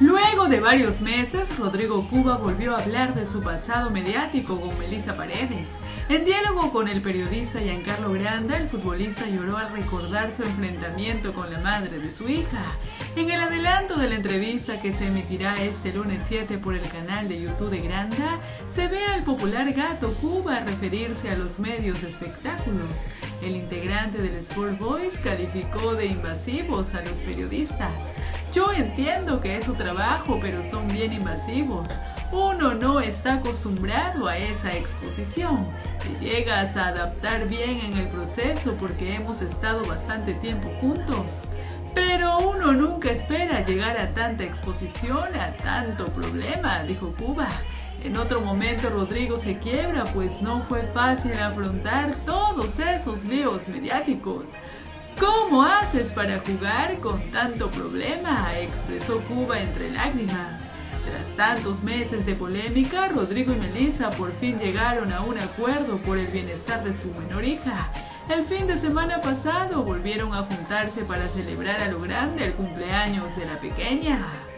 Luego de varios meses, Rodrigo Cuba volvió a hablar de su pasado mediático con Melissa Paredes. En diálogo con el periodista Giancarlo Granda, el futbolista lloró al recordar su enfrentamiento con la madre de su hija. En el adelanto de la entrevista que se emitirá este lunes 7 por el canal de YouTube de Granda, se ve al popular gato Cuba referirse a los medios de espectáculos. El integrante del Sport Boys calificó de invasivos a los periodistas. Yo entiendo que es su trabajo, pero son bien invasivos. Uno no está acostumbrado a esa exposición. Te llegas a adaptar bien en el proceso porque hemos estado bastante tiempo juntos. Pero uno nunca espera llegar a tanta exposición, a tanto problema, dijo Cuba. En otro momento Rodrigo se quiebra, pues no fue fácil afrontar todos esos líos mediáticos. ¿Cómo haces para jugar con tanto problema? expresó Cuba entre lágrimas. Tras tantos meses de polémica, Rodrigo y Melissa por fin llegaron a un acuerdo por el bienestar de su menor hija. El fin de semana pasado volvieron a juntarse para celebrar a lo grande el cumpleaños de la pequeña.